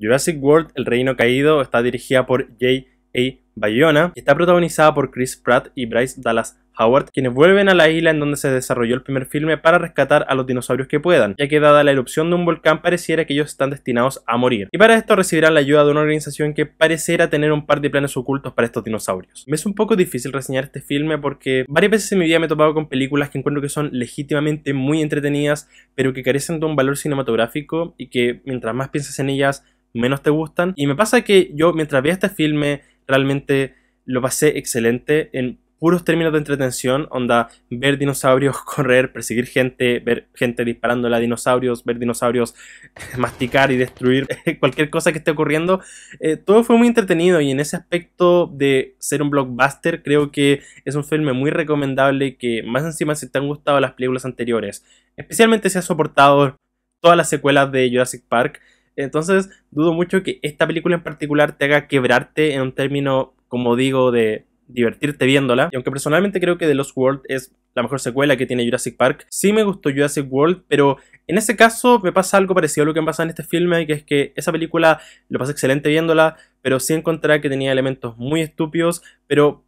Jurassic World, El Reino Caído, está dirigida por J.A. Bayona y está protagonizada por Chris Pratt y Bryce Dallas Howard, quienes vuelven a la isla en donde se desarrolló el primer filme para rescatar a los dinosaurios que puedan, ya que dada la erupción de un volcán pareciera que ellos están destinados a morir. Y para esto recibirán la ayuda de una organización que pareciera tener un par de planes ocultos para estos dinosaurios. Me es un poco difícil reseñar este filme porque varias veces en mi vida me he topado con películas que encuentro que son legítimamente muy entretenidas, pero que carecen de un valor cinematográfico y que mientras más piensas en ellas, menos te gustan. Y me pasa que yo mientras veía este filme realmente lo pasé excelente en puros términos de entretención, onda ver dinosaurios correr, perseguir gente, ver gente disparando a dinosaurios, ver dinosaurios masticar y destruir cualquier cosa que esté ocurriendo. Eh, todo fue muy entretenido y en ese aspecto de ser un blockbuster creo que es un filme muy recomendable que más encima si te han gustado las películas anteriores, especialmente si has soportado todas las secuelas de Jurassic Park. Entonces dudo mucho que esta película en particular te haga quebrarte en un término, como digo, de divertirte viéndola. Y aunque personalmente creo que The Lost World es la mejor secuela que tiene Jurassic Park, sí me gustó Jurassic World, pero en ese caso me pasa algo parecido a lo que me pasa en este filme, que es que esa película lo pasé excelente viéndola, pero sí encontré que tenía elementos muy estúpidos, pero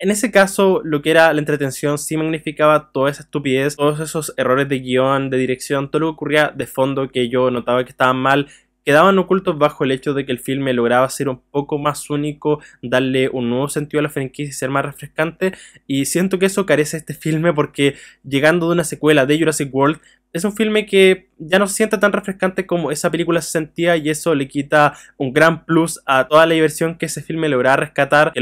en ese caso, lo que era la entretención sí magnificaba toda esa estupidez, todos esos errores de guion, de dirección, todo lo que ocurría de fondo que yo notaba que estaban mal quedaban ocultos bajo el hecho de que el filme lograba ser un poco más único, darle un nuevo sentido a la franquicia y ser más refrescante. Y siento que eso carece este filme porque llegando de una secuela de Jurassic World, es un filme que ya no se siente tan refrescante como esa película se sentía y eso le quita un gran plus a toda la diversión que ese filme lograba rescatar,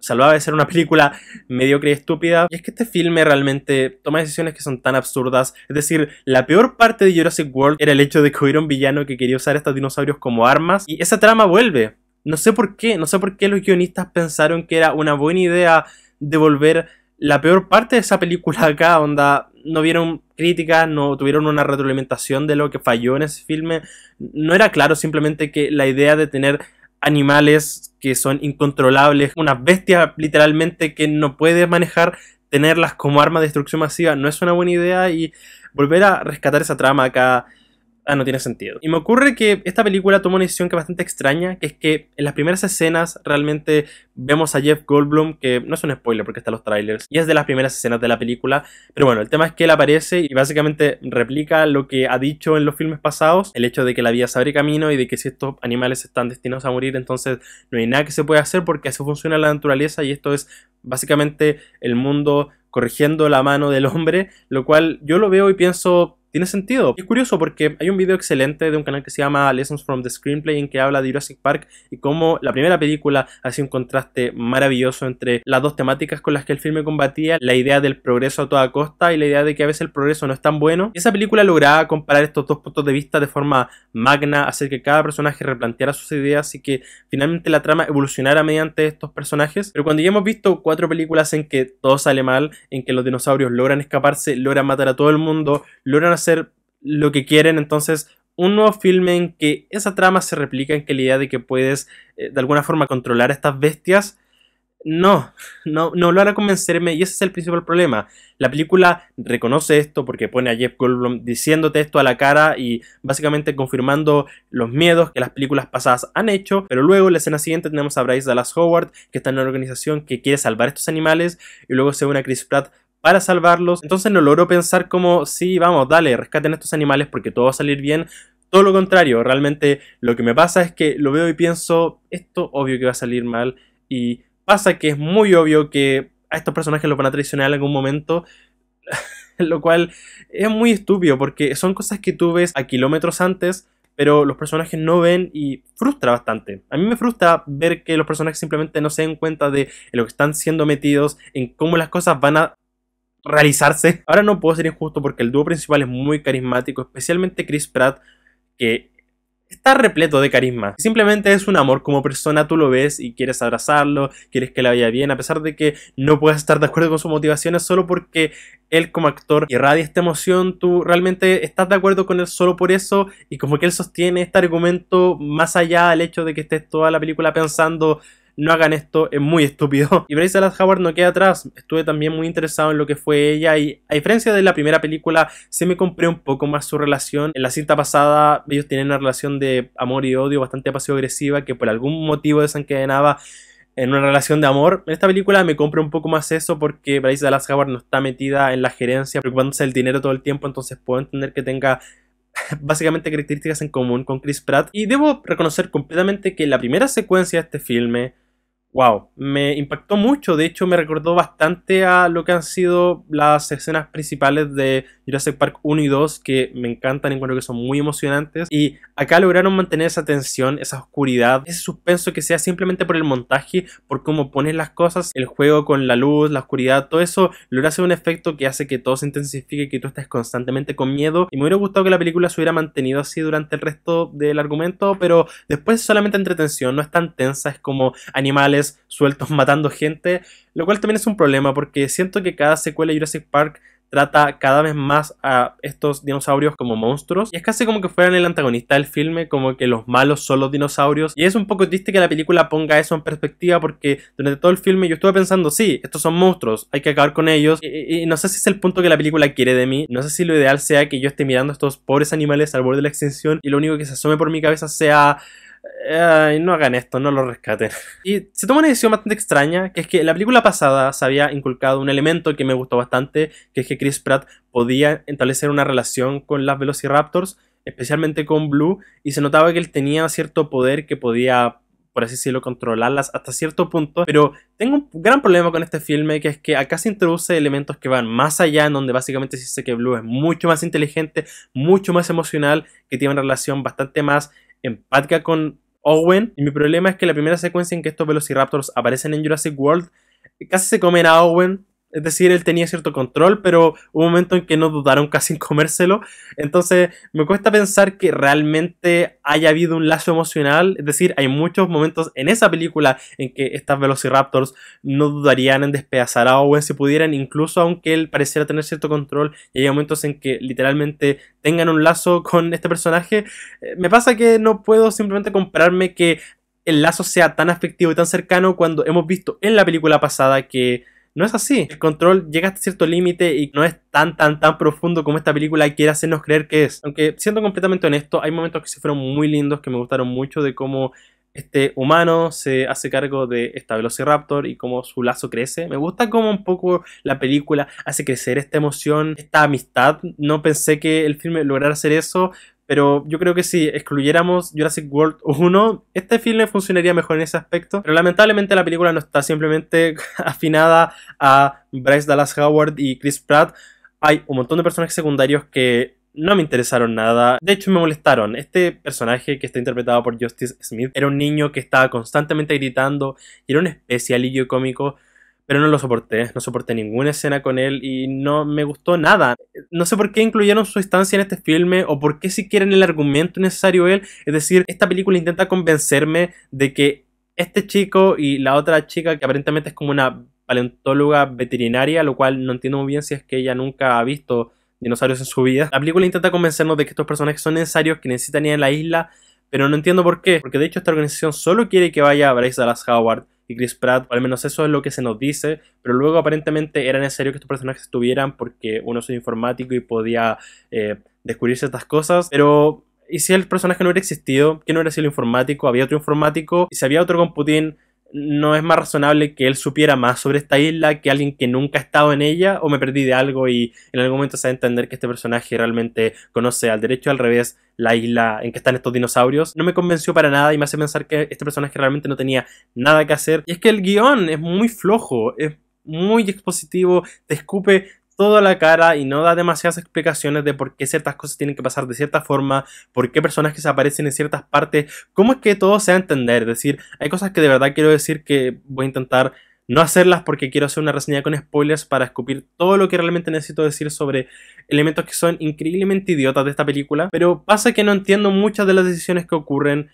salvaba de ser una película mediocre y estúpida. Y es que este filme realmente toma decisiones que son tan absurdas. Es decir, la peor parte de Jurassic World era el hecho de que hubiera un villano que quería usar a estos dinosaurios como armas. Y esa trama vuelve. No sé por qué, no sé por qué los guionistas pensaron que era una buena idea devolver la peor parte de esa película acá, onda, no vieron críticas, no tuvieron una retroalimentación de lo que falló en ese filme. No era claro simplemente que la idea de tener animales que son incontrolables, unas bestias literalmente que no puedes manejar, tenerlas como arma de destrucción masiva no es una buena idea y volver a rescatar esa trama acá ah, no tiene sentido. Y me ocurre que esta película toma una decisión que es bastante extraña, que es que en las primeras escenas realmente vemos a Jeff Goldblum, que no es un spoiler porque está en los trailers, y es de las primeras escenas de la película, pero bueno, el tema es que él aparece y básicamente replica lo que ha dicho en los filmes pasados, el hecho de que la vida se abre camino y de que si estos animales están destinados a morir, entonces no hay nada que se pueda hacer porque así funciona la naturaleza y esto es básicamente el mundo corrigiendo la mano del hombre, lo cual yo lo veo y pienso, tiene sentido. Y es curioso porque hay un video excelente de un canal que se llama Lessons from the Screenplay en que habla de Jurassic Park y cómo la primera película hace un contraste maravilloso entre las dos temáticas con las que el filme combatía, la idea del progreso a toda costa y la idea de que a veces el progreso no es tan bueno. Esa película lograba comparar estos dos puntos de vista de forma magna, hacer que cada personaje replanteara sus ideas y que finalmente la trama evolucionara mediante estos personajes. Pero cuando ya hemos visto cuatro películas en que todo sale mal, en que los dinosaurios logran escaparse, logran matar a todo el mundo, logran hacer lo que quieren, entonces un nuevo filme en que esa trama se replica, en que la idea de que puedes eh, de alguna forma controlar a estas bestias, no, no, no logra convencerme y ese es el principal problema. La película reconoce esto porque pone a Jeff Goldblum diciéndote esto a la cara y básicamente confirmando los miedos que las películas pasadas han hecho, pero luego en la escena siguiente tenemos a Bryce Dallas Howard que está en una organización que quiere salvar estos animales y luego se une a Chris Pratt para salvarlos. Entonces no logro pensar como, sí, vamos, dale, rescaten estos animales porque todo va a salir bien. Todo lo contrario, realmente lo que me pasa es que lo veo y pienso, esto obvio que va a salir mal. Y pasa que es muy obvio que a estos personajes los van a traicionar en algún momento. lo cual es muy estúpido porque son cosas que tú ves a kilómetros antes pero los personajes no ven y frustra bastante. A mí me frustra ver que los personajes simplemente no se den cuenta de lo que están siendo metidos, en cómo las cosas van a realizarse. Ahora no puedo ser injusto porque el dúo principal es muy carismático, especialmente Chris Pratt, que está repleto de carisma. Simplemente es un amor como persona, tú lo ves y quieres abrazarlo, quieres que le vaya bien, a pesar de que no puedas estar de acuerdo con sus motivaciones solo porque él como actor irradia esta emoción, tú realmente estás de acuerdo con él solo por eso y como que él sostiene este argumento más allá del hecho de que estés toda la película pensando no hagan esto, es muy estúpido. Y Bryce Dallas Howard no queda atrás, estuve también muy interesado en lo que fue ella y a diferencia de la primera película, se me compré un poco más su relación. En la cinta pasada ellos tienen una relación de amor y odio bastante pasivo-agresiva que por algún motivo desencadenaba en una relación de amor. En esta película me compro un poco más eso porque Bryce Dallas Howard no está metida en la gerencia, preocupándose del dinero todo el tiempo, entonces puedo entender que tenga básicamente características en común con Chris Pratt. Y debo reconocer completamente que la primera secuencia de este filme wow, me impactó mucho. De hecho, me recordó bastante a lo que han sido las escenas principales de Jurassic Park 1 y 2, que me encantan, encuentro que son muy emocionantes. Y acá lograron mantener esa tensión, esa oscuridad, ese suspenso que sea simplemente por el montaje, por cómo pones las cosas, el juego con la luz, la oscuridad, todo eso logra hacer un efecto que hace que todo se intensifique, que tú estés constantemente con miedo. Y me hubiera gustado que la película se hubiera mantenido así durante el resto del argumento, pero después solamente entretención, no es tan tensa, es como animales sueltos matando gente, lo cual también es un problema porque siento que cada secuela de Jurassic Park trata cada vez más a estos dinosaurios como monstruos y es casi como que fueran el antagonista del filme, como que los malos son los dinosaurios y es un poco triste que la película ponga eso en perspectiva porque durante todo el filme yo estuve pensando, sí, estos son monstruos, hay que acabar con ellos y, no sé si es el punto que la película quiere de mí, no sé si lo ideal sea que yo esté mirando a estos pobres animales al borde de la extinción y lo único que se asome por mi cabeza sea No hagan esto, no lo rescaten. Y se toma una decisión bastante extraña, que es que en la película pasada se había inculcado un elemento que me gustó bastante, que es que Chris Pratt podía establecer una relación con las Velociraptors, especialmente con Blue, y se notaba que él tenía cierto poder que podía por así decirlo, controlarlas hasta cierto punto. Pero tengo un gran problema con este filme, que es que acá se introduce elementos que van más allá, en donde básicamente se dice que Blue es mucho más inteligente, mucho más emocional, que tiene una relación bastante más empática con Owen. Y mi problema es que la primera secuencia en que estos Velociraptors aparecen en Jurassic World casi se comen a Owen es decir, él tenía cierto control, pero hubo un momento en que no dudaron casi en comérselo. Entonces, me cuesta pensar que realmente haya habido un lazo emocional. Es decir, hay muchos momentos en esa película en que estas Velociraptors no dudarían en despedazar a Owen si pudieran, incluso aunque él pareciera tener cierto control. Y hay momentos en que literalmente tengan un lazo con este personaje. Eh, me pasa que no puedo simplemente comprarme que el lazo sea tan afectivo y tan cercano cuando hemos visto en la película pasada que no es así. El control llega hasta cierto límite y no es tan, tan, tan profundo como esta película quiere hacernos creer que es. Aunque siendo completamente honesto, hay momentos que sí fueron muy lindos, que me gustaron mucho de cómo este humano se hace cargo de esta Velociraptor y cómo su lazo crece. Me gusta cómo un poco la película hace crecer esta emoción, esta amistad. No pensé que el filme lograra hacer eso, pero yo creo que si excluyéramos Jurassic World 1, este filme funcionaría mejor en ese aspecto. Pero lamentablemente la película no está simplemente afinada a Bryce Dallas Howard y Chris Pratt. Hay un montón de personajes secundarios que no me interesaron nada. De hecho, me molestaron. Este personaje que está interpretado por Justice Smith era un niño que estaba constantemente gritando y era un especialillo cómico pero no lo soporté, no soporté ninguna escena con él y no me gustó nada. No sé por qué incluyeron su estancia en este filme o por qué si quieren el argumento necesario él. Es decir, esta película intenta convencerme de que este chico y la otra chica que aparentemente es como una paleontóloga veterinaria, lo cual no entiendo muy bien si es que ella nunca ha visto dinosaurios en su vida. La película intenta convencernos de que estos personajes son necesarios, que necesitan ir a la isla, pero no entiendo por qué. Porque de hecho esta organización solo quiere que vaya Bryce Dallas Howard y Chris Pratt, al menos eso es lo que se nos dice, pero luego aparentemente era necesario que estos personajes estuvieran porque uno es informático y podía eh, descubrir ciertas cosas, pero ¿y si el personaje no hubiera existido? ¿Quién no hubiera sido el informático? ¿Había otro informático? ¿Y si había otro con Putin? No es más razonable que él supiera más sobre esta isla que alguien que nunca ha estado en ella o me perdí de algo y en algún momento se va entender que este personaje realmente conoce al derecho al revés la isla en que están estos dinosaurios. No me convenció para nada y me hace pensar que este personaje realmente no tenía nada que hacer. Y es que el guion es muy flojo, es muy expositivo, te escupe toda la cara y no da demasiadas explicaciones de por qué ciertas cosas tienen que pasar de cierta forma, por qué personas que se aparecen en ciertas partes, cómo es que todo se entender. Es decir, hay cosas que de verdad quiero decir que voy a intentar no hacerlas porque quiero hacer una reseña con spoilers para escupir todo lo que realmente necesito decir sobre elementos que son increíblemente idiotas de esta película. Pero pasa que no entiendo muchas de las decisiones que ocurren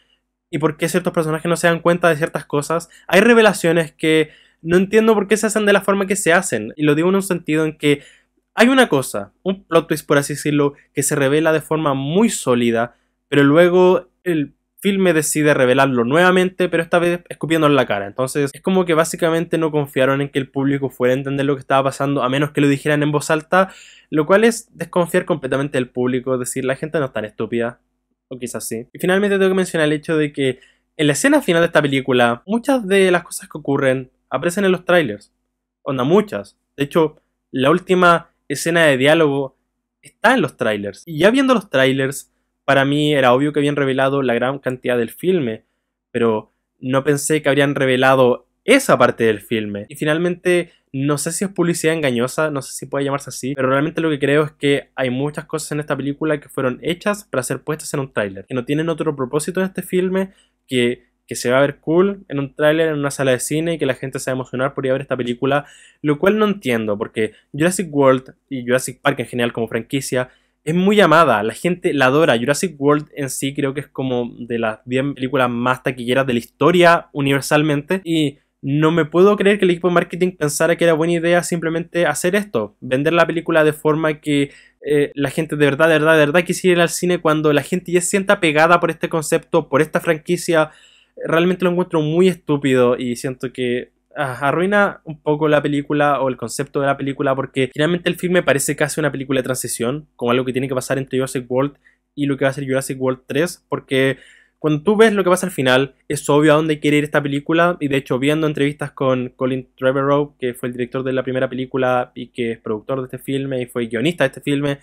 y por qué ciertos personajes no se dan cuenta de ciertas cosas. Hay revelaciones que no entiendo por qué se hacen de la forma que se hacen. Y lo digo en un sentido en que hay una cosa, un plot twist por así decirlo, que se revela de forma muy sólida, pero luego el filme decide revelarlo nuevamente, pero esta vez escupiéndole en la cara. Entonces es como que básicamente no confiaron en que el público fuera a entender lo que estaba pasando, a menos que lo dijeran en voz alta, lo cual es desconfiar completamente del público, decir, la gente no es tan estúpida, o quizás sí. Y finalmente tengo que mencionar el hecho de que en la escena final de esta película, muchas de las cosas que ocurren aparecen en los trailers. Onda, muchas. De hecho, la última escena de diálogo está en los trailers. Y ya viendo los trailers, para mí era obvio que habían revelado la gran cantidad del filme, pero no pensé que habrían revelado esa parte del filme. Y finalmente, no sé si es publicidad engañosa, no sé si puede llamarse así, pero realmente lo que creo es que hay muchas cosas en esta película que fueron hechas para ser puestas en un tráiler, que no tienen otro propósito en este filme que que se va a ver cool en un tráiler en una sala de cine y que la gente se va a emocionar por ir a ver esta película, lo cual no entiendo porque Jurassic World y Jurassic Park en general como franquicia es muy amada, la gente la adora. Jurassic World en sí creo que es como de las 10 películas más taquilleras de la historia universalmente y no me puedo creer que el equipo de marketing pensara que era buena idea simplemente hacer esto, vender la película de forma que eh, la gente de verdad, de verdad, de verdad quisiera ir al cine cuando la gente ya se sienta pegada por este concepto, por esta franquicia realmente lo encuentro muy estúpido y siento que ah, arruina un poco la película o el concepto de la película porque finalmente el filme parece casi una película de transición, como algo que tiene que pasar entre Jurassic World y lo que va a ser Jurassic World 3, porque cuando tú ves lo que pasa al final, es obvio a dónde quiere ir esta película. Y de hecho, viendo entrevistas con Colin Trevorrow, que fue el director de la primera película y que es productor de este filme y fue guionista de este filme,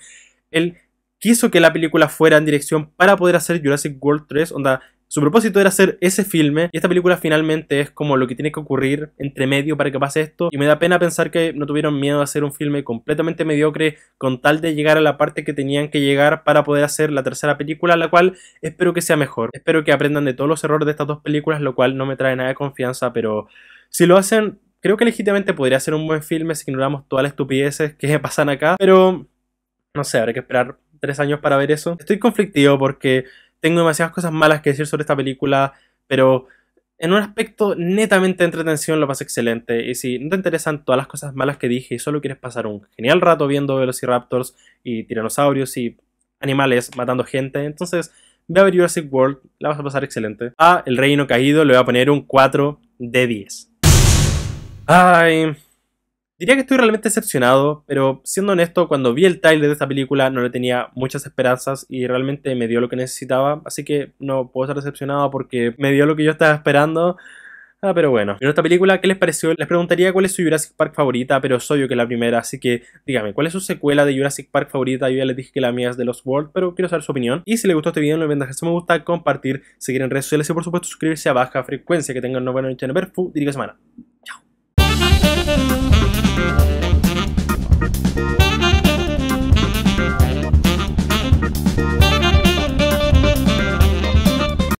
él quiso que la película fuera en dirección para poder hacer Jurassic World 3. Onda, su propósito era hacer ese filme y esta película finalmente es como lo que tiene que ocurrir entre medio para que pase esto y me da pena pensar que no tuvieron miedo a hacer un filme completamente mediocre con tal de llegar a la parte que tenían que llegar para poder hacer la tercera película, la cual espero que sea mejor. Espero que aprendan de todos los errores de estas dos películas, lo cual no me trae nada de confianza, pero si lo hacen, creo que legítimamente podría ser un buen filme si ignoramos todas las estupideces que pasan acá, pero no sé, habrá que esperar tres años para ver eso. Estoy conflictivo porque tengo demasiadas cosas malas que decir sobre esta película, pero en un aspecto netamente de entretención lo pasa excelente. Y si no te interesan todas las cosas malas que dije y solo quieres pasar un genial rato viendo Velociraptors y tiranosaurios y animales matando gente, entonces ve a ver Jurassic World, la vas a pasar excelente. A El Reino Caído le voy a poner un 4 de 10. Ay. Diría que estoy realmente decepcionado, pero siendo honesto, cuando vi el trailer de esta película no le tenía muchas esperanzas y realmente me dio lo que necesitaba, así que no puedo estar decepcionado porque me dio lo que yo estaba esperando. Ah, pero bueno. En esta película, ¿qué les pareció? Les preguntaría cuál es su Jurassic Park favorita, pero soy yo que la primera, así que dígame, ¿cuál es su secuela de Jurassic Park favorita? Yo ya les dije que la mía es de Lost World, pero quiero saber su opinión. Y si les gustó este video, no olviden dejar su me gusta, compartir, seguir en redes sociales y por supuesto suscribirse a baja frecuencia. Que tengan una buena noche en Berfu, diría semana.